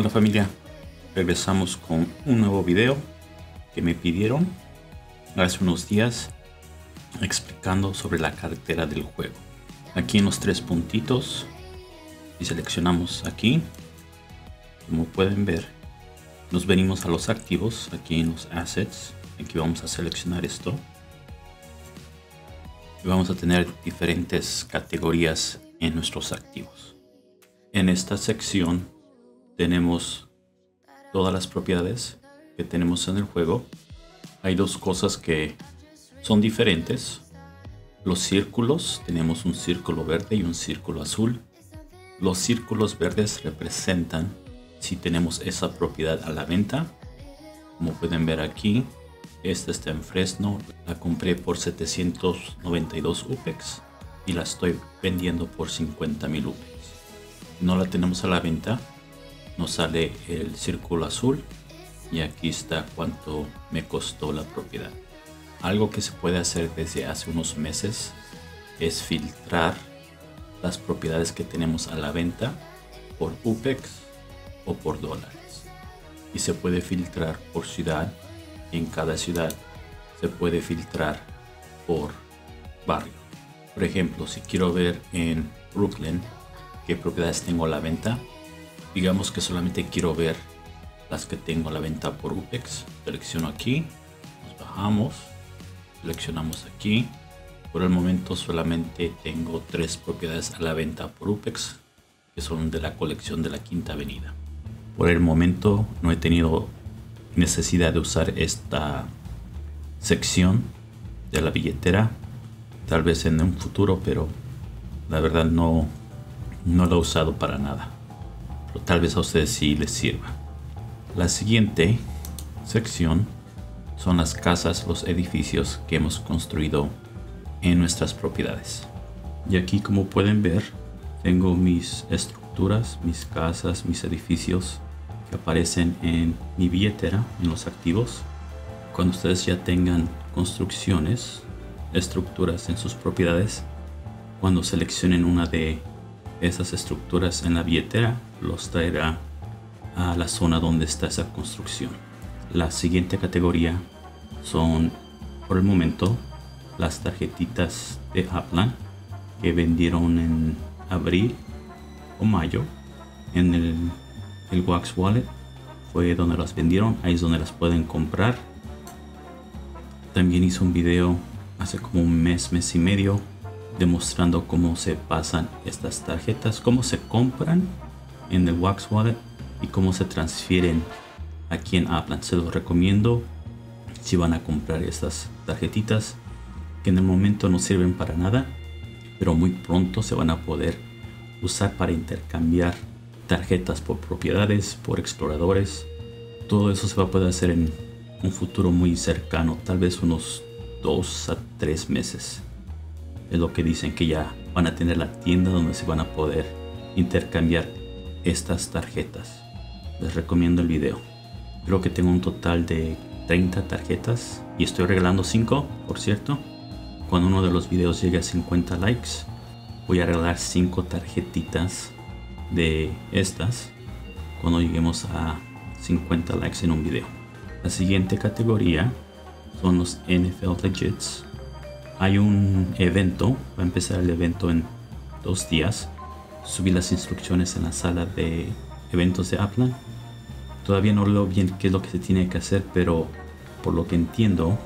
Hola familia, regresamos con un nuevo video que me pidieron hace unos días explicando sobre la cartera del juego. Aquí en los tres puntitos y seleccionamos aquí, como pueden ver, nos venimos a los activos, aquí en los assets, aquí vamos a seleccionar esto y vamos a tener diferentes categorías en nuestros activos. En esta sección tenemos todas las propiedades que tenemos en el juego. Hay dos cosas que son diferentes. Los círculos, tenemos un círculo verde y un círculo azul. Los círculos verdes representan si tenemos esa propiedad a la venta. Como pueden ver aquí, esta está en Fresno, la compré por 792 UPEX y la estoy vendiendo por 50.000 UPEX. No la tenemos a la venta, nos sale el círculo azul y aquí está cuánto me costó la propiedad. Algo que se puede hacer desde hace unos meses es filtrar las propiedades que tenemos a la venta por UPEX o por dólares. Y se puede filtrar por ciudad. Y en cada ciudad se puede filtrar por barrio. Por ejemplo, si quiero ver en Brooklyn qué propiedades tengo a la venta, digamos que solamente quiero ver las que tengo a la venta por UPEX. Selecciono aquí nos bajamos seleccionamos aquí. Por el momento solamente tengo tres propiedades a la venta por UPEX que son de la colección de la quinta avenida. Por el momento no he tenido necesidad de usar esta sección de la billetera tal vez en un futuro pero la verdad no no lo he usado para nada tal vez a ustedes sí les sirva. La siguiente sección son las casas, los edificios que hemos construido en nuestras propiedades. Y aquí como pueden ver, tengo mis estructuras, mis casas, mis edificios que aparecen en mi billetera, en los activos. Cuando ustedes ya tengan construcciones, estructuras en sus propiedades, cuando seleccionen una de esas estructuras en la billetera, los traerá a la zona donde está esa construcción. La siguiente categoría son por el momento las tarjetitas de Upland que vendieron en abril o mayo en el, el Wax Wallet fue donde las vendieron, ahí es donde las pueden comprar. También hice un video hace como un mes, mes y medio demostrando cómo se pasan estas tarjetas, cómo se compran en el Wax Wallet y cómo se transfieren aquí en Upland. Se los recomiendo si van a comprar estas tarjetitas que en el momento no sirven para nada, pero muy pronto se van a poder usar para intercambiar tarjetas por propiedades, por exploradores. Todo eso se va a poder hacer en un futuro muy cercano, tal vez unos dos a tres meses. Es lo que dicen que ya van a tener la tienda donde se van a poder intercambiar estas tarjetas. Les recomiendo el video. Creo que tengo un total de 30 tarjetas y estoy regalando 5, por cierto. Cuando uno de los videos llegue a 50 likes, voy a regalar 5 tarjetitas de estas cuando lleguemos a 50 likes en un video. La siguiente categoría son los NFL Legits. Hay un evento, va a empezar el evento en dos días subí las instrucciones en la sala de eventos de Upland. Todavía no leo bien qué es lo que se tiene que hacer, pero por lo que entiendo,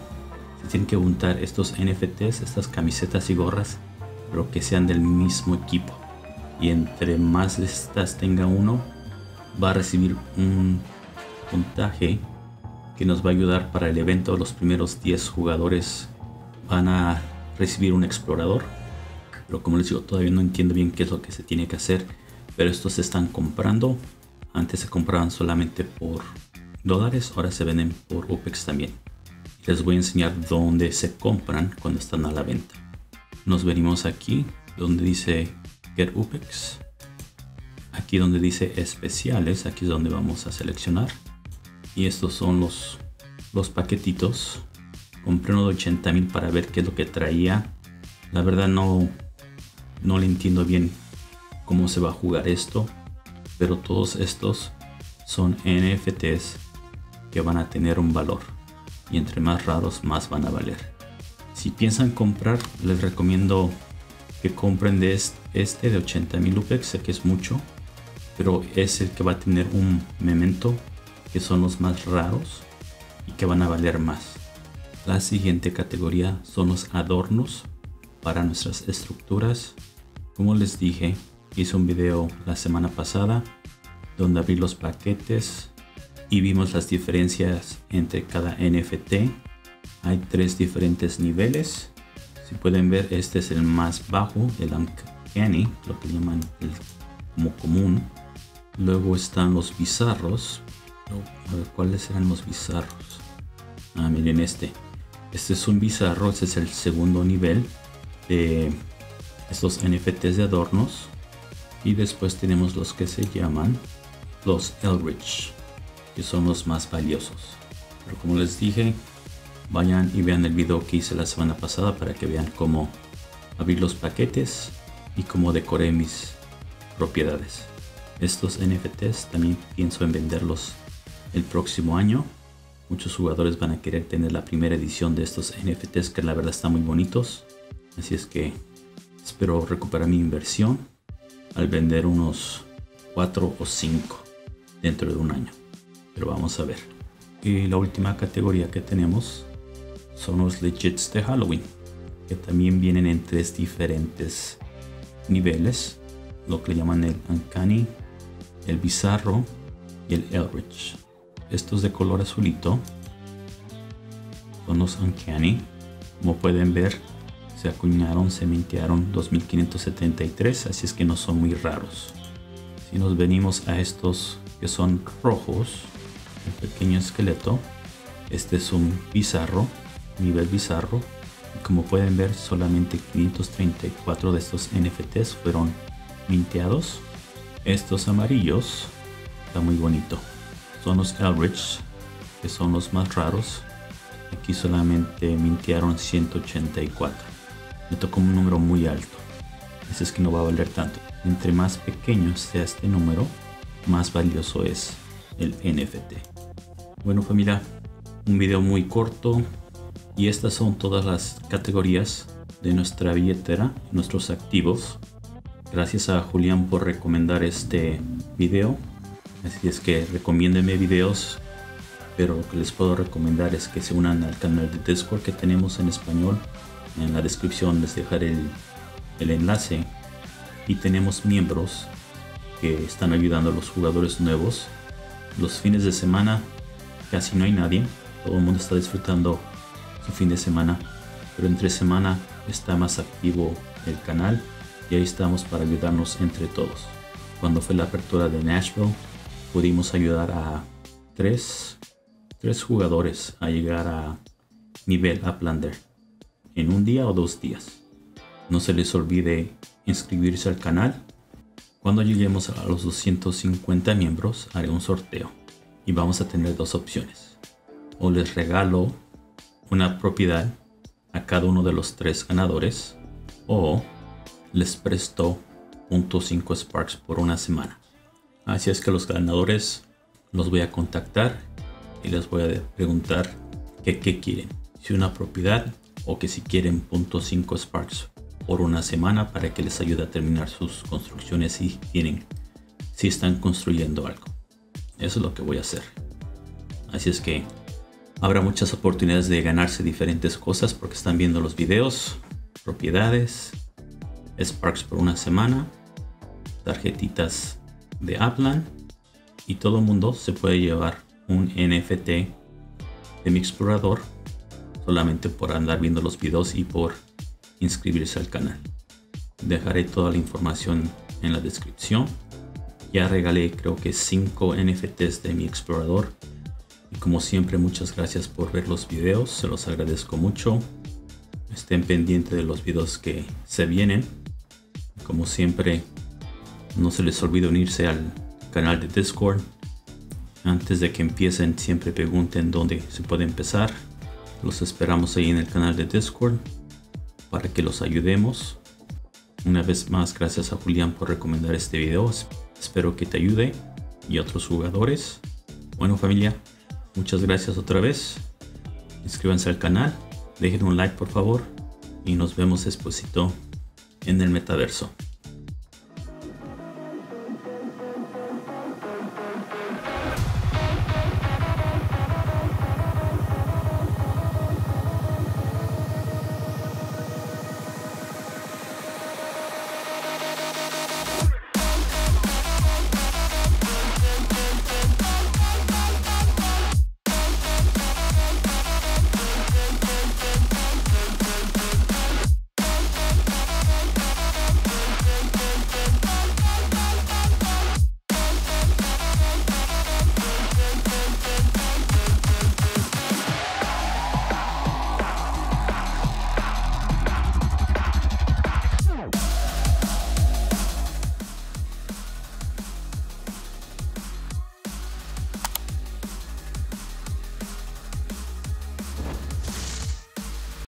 se tienen que juntar estos NFTs, estas camisetas y gorras, pero que sean del mismo equipo. Y entre más de estas tenga uno, va a recibir un puntaje que nos va a ayudar para el evento. Los primeros 10 jugadores van a recibir un explorador pero como les digo todavía no entiendo bien qué es lo que se tiene que hacer pero estos se están comprando. Antes se compraban solamente por dólares ahora se venden por UPEX también. Les voy a enseñar dónde se compran cuando están a la venta. Nos venimos aquí donde dice Get UPEX. Aquí donde dice especiales aquí es donde vamos a seleccionar. Y estos son los los paquetitos. Compré uno de 80 mil para ver qué es lo que traía. La verdad no no le entiendo bien cómo se va a jugar esto, pero todos estos son NFTs que van a tener un valor y entre más raros más van a valer. Si piensan comprar, les recomiendo que compren de este de 80.000 UPEX, sé que es mucho, pero es el que va a tener un memento que son los más raros y que van a valer más. La siguiente categoría son los adornos para nuestras estructuras. Como les dije, hice un video la semana pasada donde abrí los paquetes y vimos las diferencias entre cada NFT. Hay tres diferentes niveles. Si pueden ver, este es el más bajo, el Uncanny, lo que llaman el como común. Luego están los bizarros. ¿cuáles serán los bizarros? Ah, miren este. Este es un bizarro, este es el segundo nivel de estos NFTs de adornos. Y después tenemos los que se llaman los Elrich, que son los más valiosos. Pero como les dije, vayan y vean el video que hice la semana pasada para que vean cómo abrir los paquetes y cómo decoré mis propiedades. Estos NFTs también pienso en venderlos el próximo año Muchos jugadores van a querer tener la primera edición de estos NFTs que la verdad están muy bonitos. Así es que espero recuperar mi inversión al vender unos 4 o 5 dentro de un año. Pero vamos a ver. Y la última categoría que tenemos son los legits de Halloween, que también vienen en tres diferentes niveles, lo que le llaman el Uncanny, el Bizarro y el Elrich. Estos de color azulito son los Uncanny. Como pueden ver, se acuñaron, se mintearon 2573, así es que no son muy raros. Si nos venimos a estos que son rojos, el pequeño esqueleto, este es un bizarro, nivel bizarro. Como pueden ver, solamente 534 de estos NFTs fueron minteados. Estos amarillos, está muy bonito son los Elrich, que son los más raros. Aquí solamente mintearon 184. Me tocó un número muy alto. Eso es que no va a valer tanto. Entre más pequeño sea este número, más valioso es el NFT. Bueno familia, un video muy corto y estas son todas las categorías de nuestra billetera, nuestros activos. Gracias a Julián por recomendar este video Así es que recomiéndenme videos, pero lo que les puedo recomendar es que se unan al canal de Discord que tenemos en español. En la descripción les dejaré el, enlace. Y tenemos miembros que están ayudando a los jugadores nuevos. Los fines de semana casi no hay nadie. Todo el mundo está disfrutando su fin de semana. Pero entre semana está más activo el canal y ahí estamos para ayudarnos entre todos. Cuando fue la apertura de Nashville, pudimos ayudar a tres, tres jugadores a llegar a nivel Uplander en un día o dos días. No se les olvide inscribirse al canal. Cuando lleguemos a los 250 miembros haré un sorteo y vamos a tener dos opciones. O les regalo una propiedad a cada uno de los tres ganadores o les presto .5 Sparks por una semana. Así es que los ganadores los voy a contactar y les voy a preguntar qué quieren. Si una propiedad o que si quieren .5 Sparks por una semana para que les ayude a terminar sus construcciones si tienen, si están construyendo algo. Eso es lo que voy a hacer. Así es que habrá muchas oportunidades de ganarse diferentes cosas porque están viendo los videos, propiedades, Sparks por una semana, tarjetitas de Upland y todo el mundo se puede llevar un NFT de mi explorador solamente por andar viendo los videos y por inscribirse al canal. Dejaré toda la información en la descripción. Ya regalé creo que 5 NFTs de mi explorador. Y como siempre muchas gracias por ver los videos, se los agradezco mucho. Estén pendientes de los videos que se vienen. Como siempre no se les olvide unirse al canal de Discord. Antes de que empiecen, siempre pregunten dónde se puede empezar. Los esperamos ahí en el canal de Discord para que los ayudemos. Una vez más, gracias a Julián por recomendar este video. Espero que te ayude y a otros jugadores. Bueno familia, muchas gracias otra vez. Inscríbanse al canal, dejen un like por favor y nos vemos despuesito en el metaverso.